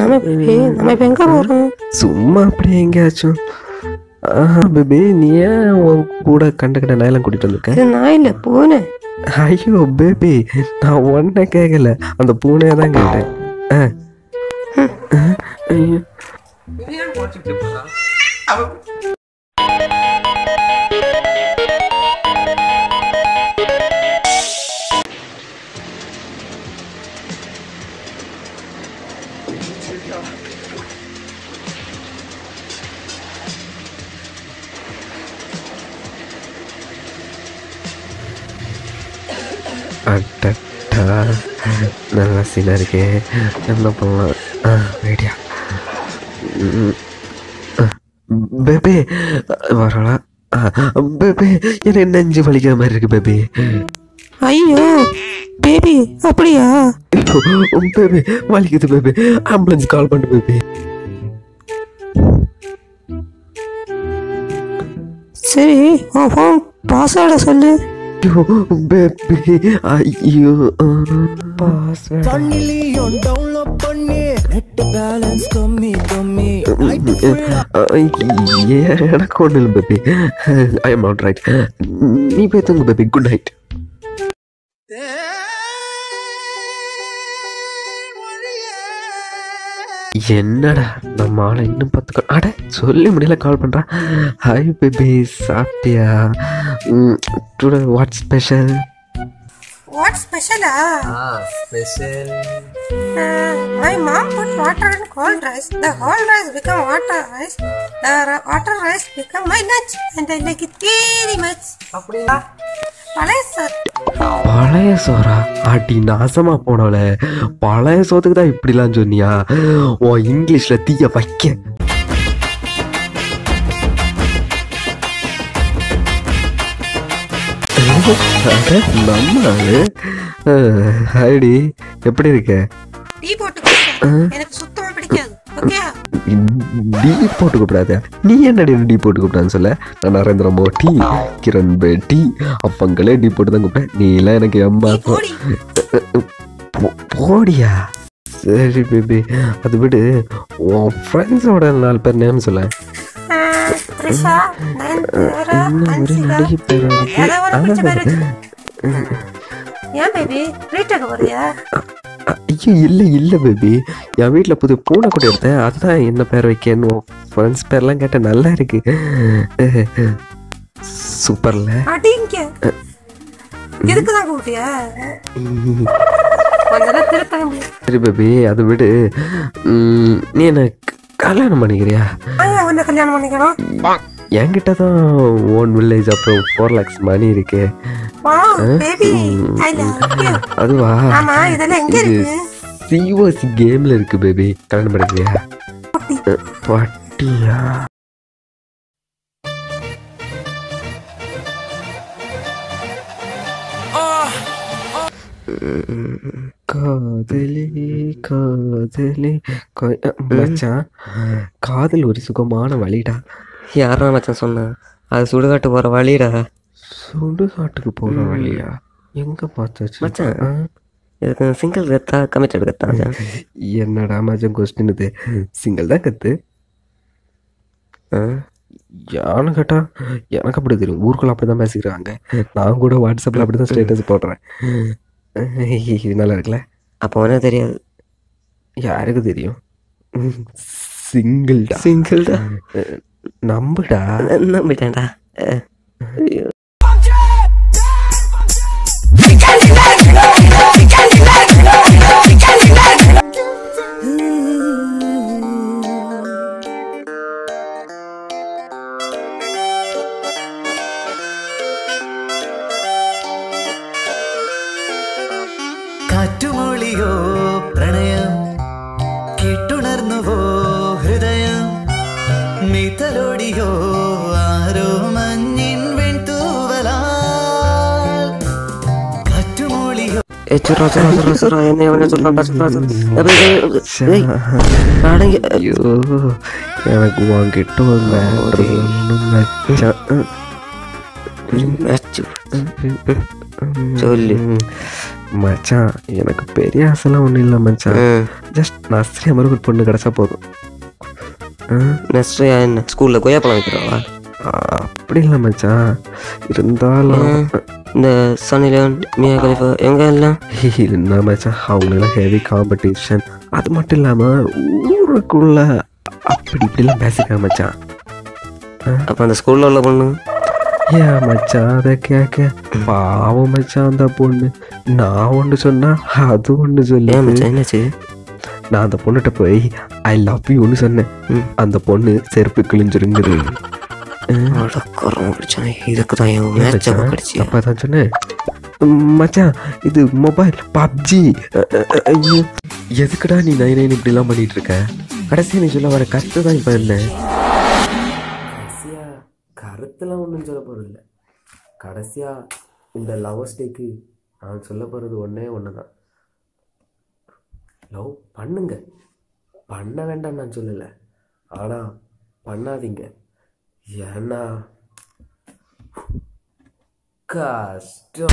ஆமா பேபி நம்ம இப்ப எங்க சும்மா அப்படியே எங்கேயாச்சும். ஆஹா பேபி நீ ஏன் உன் கூட கண்ட கண்ட நாயெல்லாம் கூட்டிட்டு வந்திருக்க? இது நான் இல்ல பூனை. ஐயோ பேபி நான் ஒன்ன கேட்கல அந்த பூனையை தான் கேட்டேன். ஆ. ஆ, ஐயோ. அட்டட்டா நல்லா சீனா இருக்கே என்ன பண்ணலாம் ஆ ஐடியா பேபி வரலா பேபி எனக்கு நெஞ்சு வலிக்கிற மாதிரி இருக்கு பேபி ஐயோ பேபி அப்படியா பேபி வலிக்குது பேபி. ஆம்புலன்ஸ் கால் பண்ணு பேபி. சரி உன் ஃபோன் பாஸ்வேர்டை சொல்லு. ஐயோ பேபி ஐயோ. பாஸ்வேர்ட் தண்ணிலியும் டவுன்லோட் பண்ணி. நெட் பேலன்ஸ் கம்மி கம்மி. எனக்கு ஒன்றும் இல்லை baby. I am not right நீ போய் தூங்கு பேபி. குட் நைட் என்னடா நம்ம ஆளை இன்னும் பத்து கால் அட சொல்லி முடியல கால் பண்றா ஹாய் பேபி சாப்பிட்டியா டுடே வாட் ஸ்பெஷல் வாட் ஸ்பெஷலா special put water in cold rice the whole rice become water rice the ra- water rice become my lunch and i like it very much அப்படியா பழைய சோறா. அடி நாசமா போனவள. பழைய சோத்துக்கு தான் இப்படிலாம் சொன்னியா? உன் இங்கிலீஷ்ல தீய வைக்க. அட, நம்ம ஹாய்டி எப்படி இருக்க? டீ போட்டு. எனக்கு சுத்தமா பிடிக்காது. ஓகே டீ போட்டு கூப்பிடாத. நீ என்னடி டீ போட்டு கூப்பிடான்னு சொல்ல? நான் நரேந்திர மோடி கிரண் பேட்டி அப்பங்களே டீ போட்டு தான் கூப்பிட்டேன் நீ எல்லாம் எனக்கு எம்மா போடியா? சரி பேபி. அது விடு. உன் ஃப்ரெண்ட்ஸோட நாலு பேர் நேம் சொல்ல. ஒரே நடிகை பேர். ஏன் பேபி? ரீட்டாக்கு போறியா? ஐயோ இல்லை இல்லை பேபி. என் வீட்டில் புது பூனை கூட எடுத்தேன். அதுதான் என்ன பேர் வைக்கன்னு ஃப்ரெண்ட்ஸ் பேர்லாம் கேட்டேன் நல்லா இருக்கு. சூப்பர்ல. சரி பேபி அதை விடு. நீ என்ன கல்யாணம் பண்ணிக்கிறியா? கல்யாணம் பண்ணிக்கணும்? என்கிட்ட தான் ஓன் வில்லேஜ் அப்புறம் ஃபோர் லேக்ஸ் மணி இருக்கு. அதுவா? இது இருக்கு? சிஓசி கேம்ல இருக்கு பேபி கல்யாணம் பண்ணிக்கிறியா பட்டியா? காதலி காதலி. மச்சான் காதல் ஒரு சுகமான வழிடா. யாரா மச்சான் சொன்னேன் அது சுடுகாட்டு போற வழிடா. சுடுகாட்டுக்கு போற வழியா? எங்க பார்த்தாச்சு மச்சான். சிங்கிள் கத்தா கமிட்டட் கத்தா என்னடா மச்சான் கொஸ்டின் இது? சிங்கிள் தான் கத்து? யானு கேட்டா எனக்கு அப்படி தெரியும். ஊருக்குள்ள அப்படிதான் பேசிக்கிறாங்க. நான் கூட வாட்ஸ்அப்ல அப்படிதான் ஸ்டேட்டஸ் போடுறேன். இது நல்லா இருக்குல்ல? அப்போ உனக்கு தெரியாது. யாருக்கு தெரியும்? சிங்கிள்டா சிங்கிள் தான் நம்புடா? நம்பிட்டேன்டா. சுடுறா சுடுறா சுடுறா சுடுறா என்ன எவனே சுடுறான்டா சுடுறா அடங்கி ஐயோ எனக்கு வாங்கிட்டு ஒன்று சொல்லு மச்சான் எனக்கு பெரிய ஆசைலாம் ஒன்றும் இல்ல மச்சான் ஜஸ்ட் நஸ்ரியா மாதிரி ஒரு பொண்ணு கிடைச்சா போதும் நஸ்ரியா என்ன ஸ்கூலில் கொய்யாப்பழம் வைக்கிறவா அப்படி இல்லை மச்சான்? இருந்தாலும் இந்த சனி லியோன் மியா கலிஃபா எங்க எல்லாம்? என்ன மச்சான் அவங்களெல்லாம் ஹெவி காம்படிஷன் அது மட்டும் இல்லாமல் ஊருக்குள்ள அப்படி இப்படிலாம் பேசிக்காம மச்சான். அப்ப அந்த ஸ்கூல்ல உள்ள பொண்ணு? ஏன் மச்சான் அதை கேட்க பாவம் மச்சான் அந்த பொண்ணு. நான் ஒன்று சொன்னா அது ஒன்று சொல்லு. என்னாச்சு? நான் அந்த பொண்ணுகிட்ட போய் ஐ லவ் யூன்னு சொன்னேன். அந்த பொண்ணு செருப்பு கிழிஞ்சிருங்குது. பிடிச்சானே இதுக்கு தான் என் மேட்ச் படிச்சு அப்பா தான் சொன்னேன் உம், மச்சான் இது மொபைல் பப்ஜி ஐயோ எதுக்குடா நீ நை நைன் இப்படிலாம் பண்ணிட்டு இருக்க கடைசியா நீ சொல்ல வர கருத்து தான் இப்போ என்ன கடைசியா கருத்துலாம் ஒன்றும் சொல்ல போகிறது இல்லை கடைசியா இந்த லவர்ஸ் டேக்கு நான் சொல்ல போகிறது ஒன்றே ஒன்று தான் லவ் பண்ணுங்க பண்ண வேண்டாம் நான் சொல்லலை ஆனால் பண்ணாதீங்க yana custom